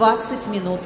20 минут.